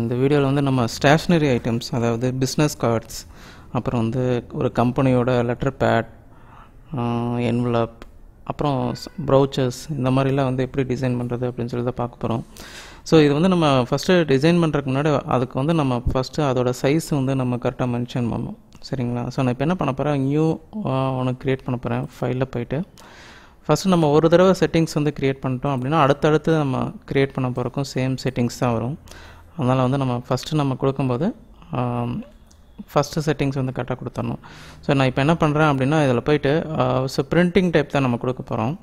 இந்த வீடியோவில் வந்து நம்ம ஸ்டேஷ்னரி ஐட்டம்ஸ் அதாவது பிஸ்னஸ் கார்ட்ஸ் அப்புறம் வந்து ஒரு கம்பெனியோட லெட்டர் பேட் என்வலப் அப்புறம் ப்ரௌச்சர்ஸ் இந்த மாதிரிலாம் வந்து எப்படி டிசைன் பண்ணுறது அப்படின்னு சொல்லி தான் பார்க்க போகிறோம் ஸோ இது வந்து நம்ம ஃபஸ்ட்டு டிசைன் பண்ணுறதுக்கு முன்னாடி அதுக்கு வந்து நம்ம ஃபஸ்ட்டு அதோட சைஸ் வந்து நம்ம கரெக்டாக மென்ஷன் பண்ணணும். சரிங்களா? ஸோ நான் இப்போ என்ன பண்ண போகிறேன் நியூ ஒன்று க்ரியேட் பண்ண போகிறேன் ஃபைலில் போயிட்டு. ஃபஸ்ட்டு நம்ம ஒரு தடவை செட்டிங்ஸ் வந்து க்ரியேட் பண்ணிட்டோம் அப்படின்னா அடுத்தடுத்து நம்ம க்ரியேட் பண்ண போகிறக்கும் சேம் செட்டிங்ஸ் தான் வரும். அதனால் வந்து நம்ம ஃபஸ்ட்டு நம்ம கொடுக்கும்போது ஃபஸ்ட்டு செட்டிங்ஸ் வந்து கரெக்டாக கொடுத்துடணும். ஸோ நான் இப்போ என்ன பண்ணுறேன் அப்படின்னா இதில் போயிட்டு ஸோ பிரிண்டிங் டைப் தான் நம்ம கொடுக்க போகிறோம்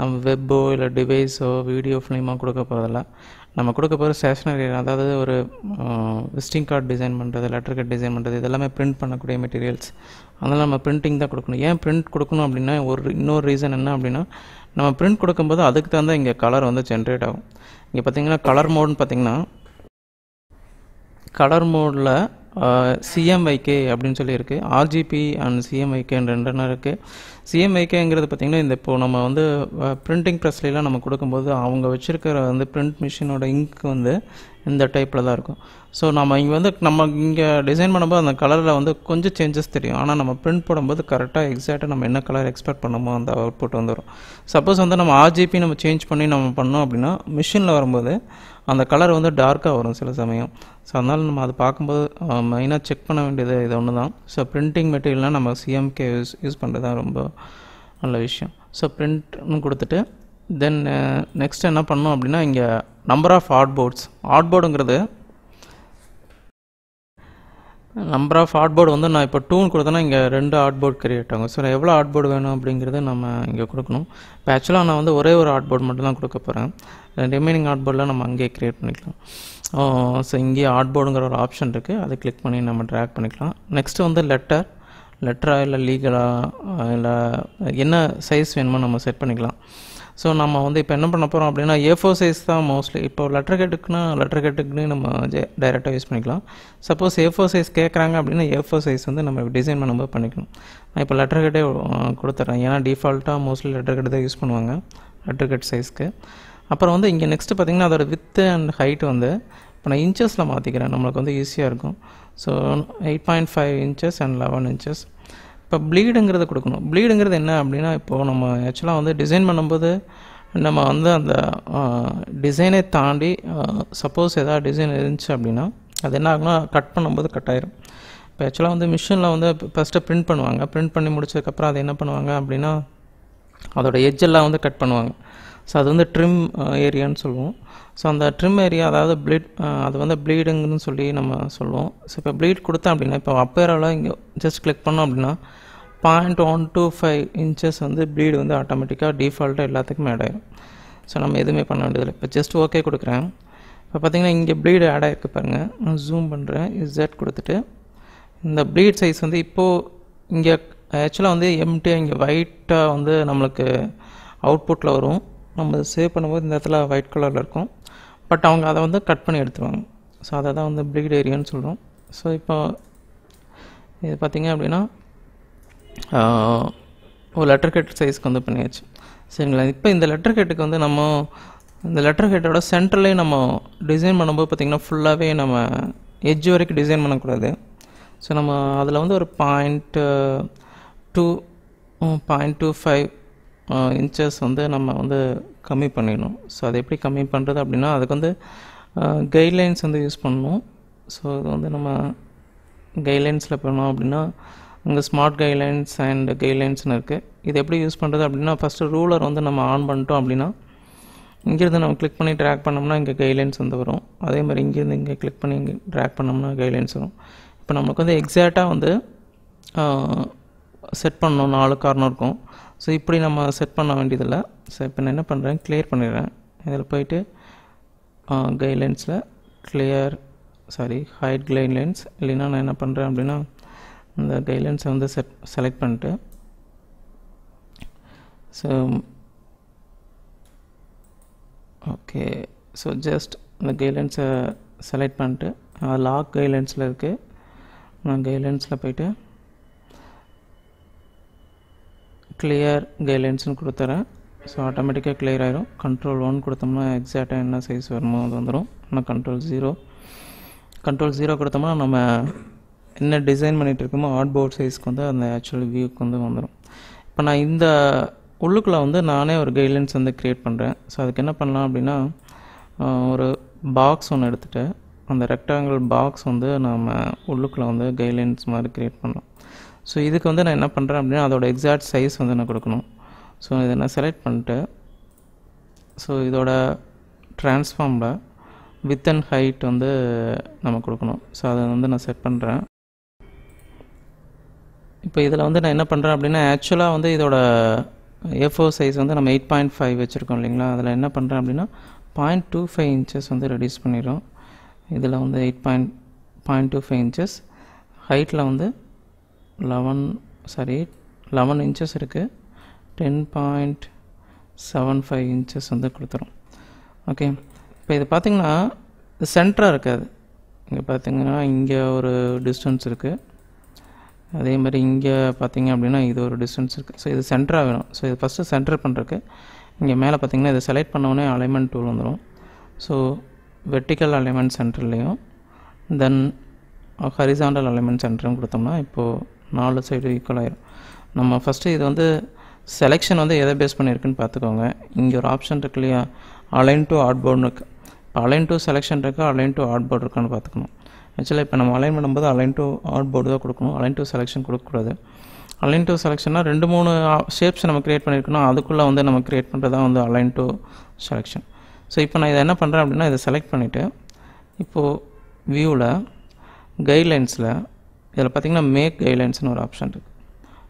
நம்ம வெப்போ இல்லை டிவைஸோ வீடியோ ஃபிலிமோ கொடுக்க போகிறதில்ல நம்ம கொடுக்க போகிற ஸ்டேஷ்னரி அதாவது ஒரு விசிட்டிங் கார்டு டிசைன் பண்ணுறது லெட்டர் கார்டு டிசைன் பண்ணுறது இதெல்லாமே பிரிண்ட் பண்ணக்கூடிய மெட்டீரியல்ஸ் அதனால் நம்ம பிரிண்டிங் தான் கொடுக்கணும். ஏன் பிரிண்ட் கொடுக்கணும் அப்படின்னா ஒரு இன்னொரு ரீசன் என்ன அப்படின்னா நம்ம பிரிண்ட் கொடுக்கும்போது அதுக்கு தான் இங்கே கலர் வந்து ஜென்ரேட் ஆகும். இங்கே பார்த்தீங்கன்னா கலர் மோட்னு பார்த்தீங்கன்னா கலர் மோடில் சிஎம்ஐகே அப்படின்னு சொல்லி இருக்குது ஆர்ஜிபி அண்ட் சிஎம்ஐகேன்னு ரெண்டுன்னு இருக்குது சிஎம்ஐகேங்கிறது பார்த்திங்கன்னா இந்த இப்போது நம்ம வந்து பிரிண்டிங் ப்ரெஸ்லாம் நம்ம கொடுக்கும்போது அவங்க வச்சுருக்கிற வந்து பிரிண்ட் மிஷினோட இங்க் வந்து இந்த டைப்பில் தான் இருக்கும். ஸோ நம்ம இங்கே வந்து நம்ம இங்கே டிசைன் பண்ணும்போது அந்த கலரில் வந்து கொஞ்சம் சேஞ்சஸ் தெரியும். ஆனால் நம்ம பிரிண்ட் போடும்போது கரெக்டாக எக்ஸாக்டாக நம்ம என்ன கலர் எக்ஸ்பெக்ட் பண்ணுமோ அந்த அவுட்புட் வந்துடும் சப்போஸ் வந்து நம்ம ஆர்ஜிபி நம்ம சேஞ்ச் பண்ணி நம்ம பண்ணோம் அப்படின்னா மிஷினில் வரும்போது அந்த கலர் வந்து டார்க்காக வரும் சில சமயம். ஸோ அதனால் நம்ம அதை பார்க்கும்போது மெயினாக செக் பண்ண வேண்டியது இது ஒன்று தான். ஸோ பிரிண்டிங் மெட்டீரியல்னால் நம்ம சிஎம்கே யூஸ் யூஸ் பண்ணுறது தான் ரொம்ப நல்ல விஷயம். ஸோ பிரிண்ட்னு கொடுத்துட்டு தென் நெக்ஸ்ட் என்ன பண்ணோம் அப்படின்னா இங்கே number of art boards art போர்டுங்கிறது number of art board வந்து நான் இப்போ டூன்னு கொடுத்தேன்னா இங்கே ரெண்டு ஆர்ட் போர்டு கிரியேட் ஆகும். ஸோ எவ்வளோ ஆர்ட் போர்டு வேணும் அப்படிங்கிறத நம்ம இங்கே கொடுக்கணும். இப்போ ஆக்சுவலாக நான் வந்து ஒரே ஒரு ஆர்ட் போர்டு மட்டும் தான் கொடுக்க போகிறேன் ரிமைனிங் ஆர்ட் போர்டில் நம்ம அங்கேயே க்ரியேட் பண்ணிக்கலாம். ஸோ இங்கேயே ஆர்ட் போர்டுங்கிற ஒரு ஆப்ஷன் இருக்குது அதை கிளிக் பண்ணி நம்ம ட்ராக் பண்ணிக்கலாம். நெக்ஸ்ட்டு வந்து லெட்டர் லெட்டரா இல்லை லீகலாக இல்லை என்ன சைஸ் வேணுமோ நம்ம செட் பண்ணிக்கலாம். ஸோ நம்ம வந்து இப்போ என்ன பண்ண போகிறோம் அப்படின்னா ஏ ஃபோர் சைஸ் தான் மோஸ்ட்லி இப்போ லெட்டர் கேட்டுக்குன்னா லெட்டர் கேட்டுக்குன்னு நம்ம டைரெக்டாக யூஸ் பண்ணிக்கலாம். சப்போஸ் ஏ ஃபோர் சைஸ் கேட்குறாங்க அப்படின்னா ஏ ஃபோர் சைஸ் வந்து நம்ம டிசைன் பண்ணும்போது பண்ணிக்கணும். நான் இப்போ லெட்டர் கேட்டே கொடுத்துட்றேன் ஏன்னா டிஃபால்ட்டாக மோஸ்ட்லி லெட்டர் கேட்டு தான் யூஸ் பண்ணுவாங்க லெட்டர் கேட் சைஸ்க்கு அப்புறம் வந்து இங்கே நெக்ஸ்ட்டு பார்த்திங்கன்னா அதோட வித்து அண்ட் ஹைட் வந்து இப்போ நான் இன்ச்சஸில் மாற்றிக்கிறேன் நம்மளுக்கு வந்து ஈஸியாக இருக்கும். So eight point five inches and eleven inches இப்போ ப்ளீடுங்கிறத கொடுக்கணும். ப்ளீடுங்கிறது என்ன அப்படின்னா இப்போது நம்ம ஆக்சுவலாக வந்து டிசைன் பண்ணும்போது நம்ம வந்து அந்த டிசைனை தாண்டி சப்போஸ் எதாவது டிசைன் இருந்துச்சு அப்படின்னா அது என்ன ஆகுனா கட் பண்ணும்போது கட் ஆயிரும். இப்போ ஆக்சுவலாக வந்து மிஷினில் வந்து ஃபஸ்ட்டு பிரிண்ட் பண்ணுவாங்க. பிரிண்ட் பண்ணி முடிச்சதுக்கப்புறம் அதை என்ன பண்ணுவாங்க அப்படின்னா அதோட எஜ்ஜெல்லாம் வந்து கட் பண்ணுவாங்க. ஸோ அது வந்து ட்ரிம் ஏரியான்னு uh, சொல்லுவோம். ஸோ அந்த ட்ரிம் ஏரியா அதாவது ப்ளீட் uh, அது வந்து ப்ளீடுங்கன்னு சொல்லி நம்ம சொல்லுவோம். ஸோ இப்போ ப்ளீட் கொடுத்தேன் அப்படின்னா இப்போ அப்பேரால் இங்கே ஜஸ்ட் கிளிக் பண்ணோம் அப்படின்னா point one two five inches வந்து ப்ளீடு வந்து ஆட்டோமேட்டிக்காக டிஃபால்ட்டாக எல்லாத்துக்குமே ஆட் ஆகிடும் ஸோ நம்ம எதுவுமே பண்ண வேண்டியதில்லை. இப்போ ஜஸ்ட் ஓகே கொடுக்குறேன். இப்போ பார்த்தீங்கன்னா இங்கே ப்ளீடு ஆட் ஆகிருக்கு பாருங்கள் நான் ஜூம் பண்ணுறேன் இசட் கொடுத்துட்டு இந்த ப்ளீட் சைஸ் வந்து இப்போது இங்கே ஆக்சுவலாக வந்து எம்டி இங்கே ஒயிட்டாக வந்து நம்மளுக்கு அவுட்புட்டில் வரும். நம்ம சேவ் பண்ணும்போது இந்த இடத்துல ஒயிட் கலரில் இருக்கும். பட் அவங்க அதை வந்து கட் பண்ணி எடுத்துருவாங்க. ஸோ அதை தான் வந்து ப்ளீட் ஏரியான்னு சொல்கிறோம் ஸோ இப்போ இது பார்த்திங்க அப்படின்னா ஒரு லெட்டர் கேட் சைஸ்க்கு வந்து பண்ணியாச்சு. சரிங்களா? இப்போ இந்த லெட்டர் கேட்டுக்கு வந்து நம்ம இந்த லெட்டர் ஹெட்டோட சென்டர்லேயே நம்ம டிசைன் பண்ணும்போது பார்த்திங்கன்னா ஃபுல்லாகவே நம்ம எட்ஜ் வரைக்கும் டிசைன் பண்ணக்கூடாது. ஸோ நம்ம அதில் வந்து ஒரு point two point two five inches வந்து நம்ம வந்து கம்மி பண்ணிடணும். ஸோ அதை எப்படி கம்மி பண்ணுறது அப்படின்னா அதுக்கு வந்து கைட்லைன்ஸ் வந்து யூஸ் பண்ணணும். ஸோ இது வந்து நம்ம கைட்லைன்ஸில் பண்ணோம் அப்படின்னா இங்கே ஸ்மார்ட் கைட்லைன்ஸ் அண்ட் கைட்லைன்ஸ்னு இருக்குது இது எப்படி யூஸ் பண்ணுறது அப்படின்னா ஃபஸ்ட்டு ரூலர் வந்து நம்ம ஆன் பண்ணிட்டோம் அப்படின்னா இங்கேருந்து நம்ம கிளிக் பண்ணி ட்ராக் பண்ணோம்னா இங்கே கைட்லைன்ஸ் வந்து வரும். அதே மாதிரி இங்கேருந்து இங்கே கிளிக் பண்ணி இங்கே ட்ராக் பண்ணோம்னா கைட்லைன்ஸ் வரும். இப்போ நமக்கு வந்து எக்ஸாக்டாக வந்து செட் பண்ணணும். நாலு காரணம் இருக்கும் ஸோ இப்படி நம்ம செட் பண்ண வேண்டியதில்லை. ஸோ இப்போ நான் என்ன பண்ணுறேன் கிளியர் பண்ணிடுறேன். இதில் போயிட்டு கைட்லைன்ஸில் கிளியர் சாரி ஹைட் கைட்லைன்ஸ் இல்லைன்னா நான் என்ன பண்ணுறேன் அப்படின்னா இந்த கைட்லைன்ஸை வந்து செட் செலக்ட் பண்ணிட்டு ஸோ ஓகே ஸோ ஜஸ்ட் இந்த கைட்லைன்ஸை செலக்ட் பண்ணிட்டு லாக் கைட்லைன்ஸில் இருக்குது நான் கைட்லைன்ஸில் போயிட்டு கிளியர் கைட்லைன்ஸ்னு கொடுத்துறேன். ஸோ ஆட்டோமேட்டிக்காக கிளியர் ஆயிரும். கண்ட்ரோல் ஒன் கொடுத்தோம்னா எக்ஸாக்டாக என்ன சைஸ் வருமோ அது வந்துடும் ஆனால் கண்ட்ரோல் ஜீரோ கண்ட்ரோல் ஜீரோ கொடுத்தோம்னா நம்ம என்ன டிசைன் பண்ணிகிட்டு இருக்கோமோ ஆர்ட் போர்ட் சைஸ்க்கு வந்து அந்த ஆக்சுவல் வியூக்கு வந்து வந்துடும் இப்போ நான் இந்த உள்ளுக்குள்ளே வந்து நானே ஒரு கைட்லைன்ஸ் வந்து க்ரியேட் பண்ணுறேன் ஸோ அதுக்கு என்ன பண்ணலாம் அப்படின்னா ஒரு பாக்ஸ் ஒன்று எடுத்துகிட்டு அந்த ரெக்டாங்கிள் பாக்ஸ் வந்து நம்ம உள்ளுக்குள்ளே வந்து கைட்லைன்ஸ் மாதிரி க்ரியேட் பண்ணலாம். ஸோ இதுக்கு வந்து நான் என்ன பண்ணுறேன் அப்படின்னா அதோட எக்ஸாக்ட் சைஸ் வந்து நான் கொடுக்கணும். ஸோ இதை நான் செலக்ட் பண்ணிட்டு ஸோ இதோட ட்ரான்ஸ்ஃபார்மில் வித் அண்ட் ஹைட் வந்து நம்ம கொடுக்கணும். ஸோ அதை வந்து நான் செட் பண்ணுறேன் இப்போ இதில் வந்து நான் என்ன பண்ணுறேன் அப்படின்னா ஆக்சுவலாக வந்து இதோட ஏஃபோ சைஸ் வந்து நம்ம எயிட் பாயிண்ட் ஃபைவ் வச்சுருக்கோம் இல்லைங்களா? அதில் என்ன பண்ணுறேன் அப்படின்னா பாயிண்ட் டூ ஃபைவ் இன்ச்சஸ் வந்து ரெடியூஸ் பண்ணிடும் இதில் வந்து eight point point two five inches ஹைட்டில் வந்து லெவன் சாரி லெவன் இன்ச்சஸ் இருக்குது ten point seven five inches வந்து கொடுத்துரும். ஓகே இப்போ இது பார்த்திங்கன்னா சென்டராக இருக்காது. இங்கே பார்த்தீங்கன்னா இங்கே ஒரு டிஸ்டன்ஸ் இருக்குது அதே மாதிரி இங்கே பார்த்தீங்க அப்படின்னா இது ஒரு டிஸ்டன்ஸ் இருக்குது ஸோ இது சென்டராக வேணும். ஸோ இது ஃபஸ்ட்டு சென்டர் பண்ணுறக்கு இங்கே மேலே பார்த்தீங்கன்னா இதை செலக்ட் பண்ணோடனே அலைன்மெண்ட் டூல் வந்துடும் ஸோ வெர்டிக்கல் அலைன்மெண்ட் சென்டர்லேயும் தென் ஹரிசாண்டல் அலைன்மெண்ட் சென்டரும் கொடுத்தோம்னா இப்போது நாலு சைடு ஈக்குவல் ஆயிரும். நம்ம ஃபஸ்ட்டு இது வந்து செலெக்ஷன் வந்து எதை பேஸ் பண்ணியிருக்குன்னு பார்த்துக்கோங்க. இங்கே ஒரு ஆப்ஷன் இருக்கு இல்லையா? அலைன் டு ஆர்ட் போர்டுன்னு இப்போ அலைன் டு செலெக்ஷன் இருக்கா? அலைன் டு ஆட்போர்ட் இருக்கான்னு பார்த்துக்கணும். ஆக்சுவலாக இப்போ நம்ம அலைன் பண்ணும்போது அலைன் டு ஆட்போர்டு தான் கொடுக்கணும். அலைன் டு செலெக்ஷன் கொடுக்கக்கூடாது. அலைன் டு செலெக்ஷன்னா ரெண்டு மூணு ஷேப்ஸ் நம்ம க்ரியேட் பண்ணியிருக்கணும் அதுக்குள்ளே வந்து நம்ம க்ரியேட் பண்ணுறது தான் வந்து அலைன் டு செலெக்ஷன் ஸோ இப்போ நான் இதை என்ன பண்ணுறேன் அப்படின்னா இதை செலக்ட் பண்ணிவிட்டு இப்போது வியூவில் கைட்லைன்ஸில் இதில் பார்த்தீங்கன்னா மேக் கைட்லைன்ஸ்னு ஒரு ஆப்ஷன் இருக்குது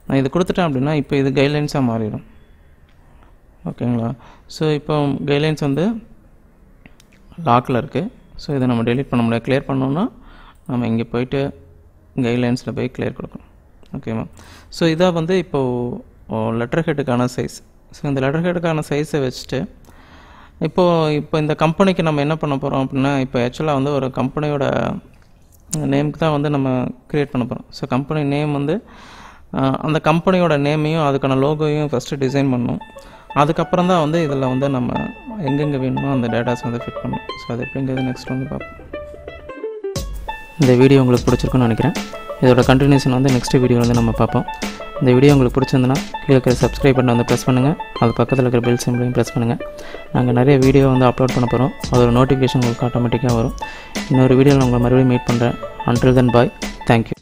நான் இது கொடுத்துட்டேன் அப்படின்னா இப்போ இது கைட்லைன்ஸாக மாறிடும். ஓகேங்களா ஸோ இப்போ கைட்லைன்ஸ் வந்து லாக்கில் இருக்குது ஸோ இதை நம்ம டெலீட் பண்ண முடியாது. கிளியர் பண்ணோன்னா நம்ம இங்கே போயிட்டு கைட்லைன்ஸில் போய் கிளியர் கொடுக்கணும். ஓகேவா ஸோ இதாக வந்து இப்போது லெட்டர் ஹெட்டுக்கான சைஸ் ஸோ இந்த லெட்டர் ஹெட்டுக்கான சைஸை வச்சுட்டு இப்போது இப்போ இந்த கம்பெனிக்கு நம்ம என்ன பண்ண போகிறோம் அப்படின்னா இப்போ ஆக்சுவலாக வந்து ஒரு கம்பெனியோட நேமுக்கு தான் வந்து நம்ம க்ரியேட் பண்ண போகிறோம் ஸோ கம்பெனி நேம் வந்து அந்த கம்பெனியோட நேமையும் அதுக்கான லோகோவையும் ஃபஸ்ட்டு டிசைன் பண்ணும். அதுக்கப்புறம் தான் வந்து இதில் வந்து நம்ம எங்கெங்கே வேணுமோ அந்த டேட்டாஸ் வந்து ஃபிட் பண்ணணும் ஸோ அது எப்படிங்கிறது நெக்ஸ்ட் வந்து பார்ப்போம். இந்த வீடியோ உங்களுக்கு பிடிச்சிருக்குன்னு நினைக்கிறேன். இதோட கண்டினியூஷன் வந்து நெக்ஸ்ட் வீடியோ வந்து நம்ம பார்ப்போம். இந்த வீடியோ உங்களுக்கு பிடிச்சிருந்துன்னா கீழே இருக்கிற சப்ஸ்கிரைப் பண்ண வந்து ப்ரெஸ் பண்ணுங்கள் அது பக்கத்தில் இருக்கிற பெல் சிம்பிளையும் ப்ரெஸ் பண்ணுங்கள் நாங்கள் நிறைய வீடியோ வந்து அப்லோட் பண்ண போகிறோம் அதோட நோட்டிஃபிகேஷன் உங்களுக்கு ஆட்டோமேட்டிக்காக வரும். இன்னொரு வீடியோவில் உங்களை மறுபடியும் மீட் பண்ணுறேன் அன்டில் தென் பாய் தேங்க்யூ